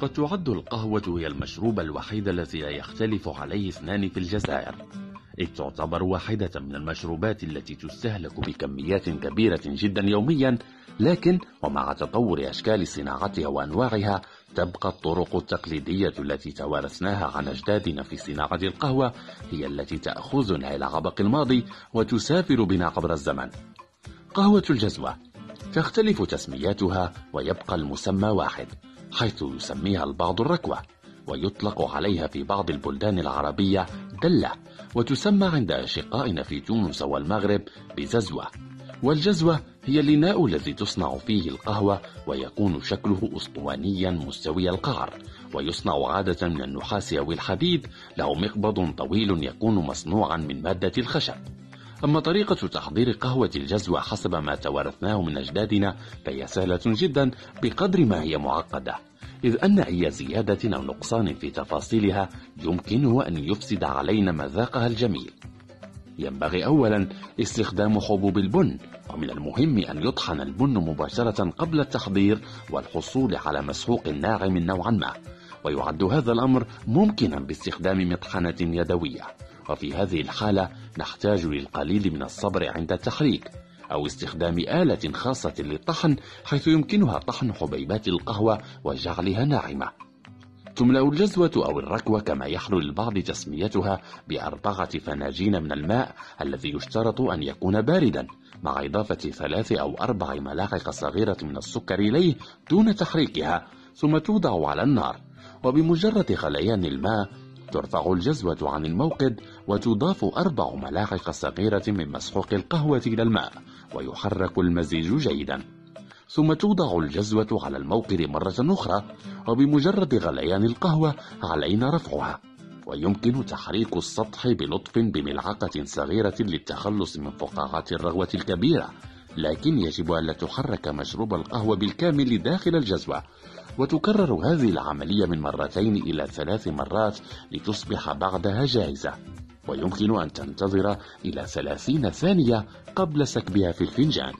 قد تعد القهوة هي المشروب الوحيد الذي لا يختلف عليه اثنان في الجزائر. إذ تعتبر واحدة من المشروبات التي تستهلك بكميات كبيرة جدا يوميا لكن ومع تطور أشكال صناعتها وأنواعها تبقى الطرق التقليدية التي توارثناها عن أجدادنا في صناعة القهوة هي التي تأخذنا إلى عبق الماضي وتسافر بنا عبر الزمن. قهوة الجزوة تختلف تسمياتها ويبقى المسمى واحد. حيث يسميها البعض الركوة ويطلق عليها في بعض البلدان العربية دلة وتسمى عند أشقائنا في تونس والمغرب بززوة. والجزوة هي الإناء الذي تصنع فيه القهوة ويكون شكله أسطوانيا مستوي القعر ويصنع عادة من النحاس أو الحديد له مقبض طويل يكون مصنوعا من مادة الخشب. أما طريقة تحضير قهوة الجزوة حسب ما توارثناه من أجدادنا فهي سهلة جدا بقدر ما هي معقدة. إذ أن أي زيادة أو نقصان في تفاصيلها يمكنه أن يفسد علينا مذاقها الجميل. ينبغي أولا استخدام حبوب البن ومن المهم أن يطحن البن مباشرة قبل التحضير والحصول على مسحوق ناعم نوعا ما. ويعد هذا الأمر ممكنا باستخدام مطحنة يدوية. وفي هذه الحالة نحتاج للقليل من الصبر عند التحريك أو استخدام آلة خاصة للطحن حيث يمكنها طحن حبيبات القهوة وجعلها ناعمة. تملأ الجزوة أو الركوة كما يحلو للبعض تسميتها بأربعة فناجين من الماء الذي يشترط أن يكون باردا مع إضافة ثلاث أو أربع ملاعق صغيرة من السكر إليه دون تحريكها ثم توضع على النار. وبمجرد غليان الماء ترفع الجزوة عن الموقد وتضاف أربع ملاعق صغيرة من مسحوق القهوة إلى الماء ويحرك المزيج جيدا. ثم توضع الجزوة على الموقد مرة أخرى وبمجرد غليان القهوة علينا رفعها. ويمكن تحريك السطح بلطف بملعقة صغيرة للتخلص من فقاعات الرغوة الكبيرة. لكن يجب ألا تحرك مشروب القهوة بالكامل داخل الجزوة. وتكرر هذه العملية من مرتين إلى ثلاث مرات لتصبح بعدها جاهزة ويمكن أن تنتظر إلى ثلاثين ثانية قبل سكبها في الفنجان.